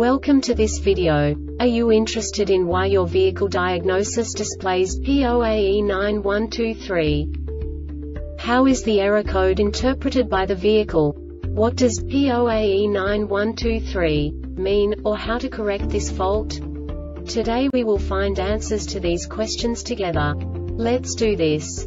Welcome to this video. Are you interested in why your vehicle diagnosis displays P0AE9123? How is the error code interpreted by the vehicle? What does P0AE9123 mean, or how to correct this fault? Today we will find answers to these questions together. Let's do this.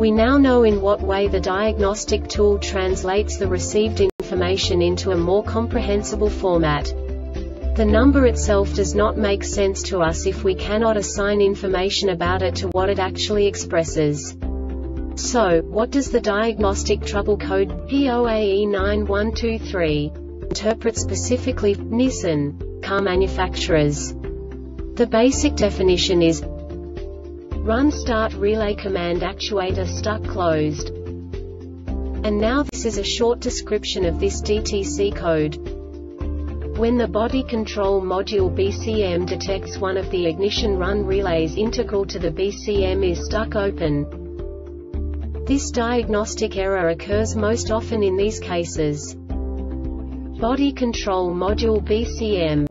We now know in what way the diagnostic tool translates the received information into a more comprehensible format. The number itself does not make sense to us if we cannot assign information about it to what it actually expresses. So, what does the diagnostic trouble code P0AE9123 interpret specifically Nissan car manufacturers? The basic definition is Run start relay command actuator stuck closed. And now this is a short description of this DTC code. When the body control module BCM detects one of the ignition run relays integral to the BCM is stuck open. This diagnostic error occurs most often in these cases. Body control module BCM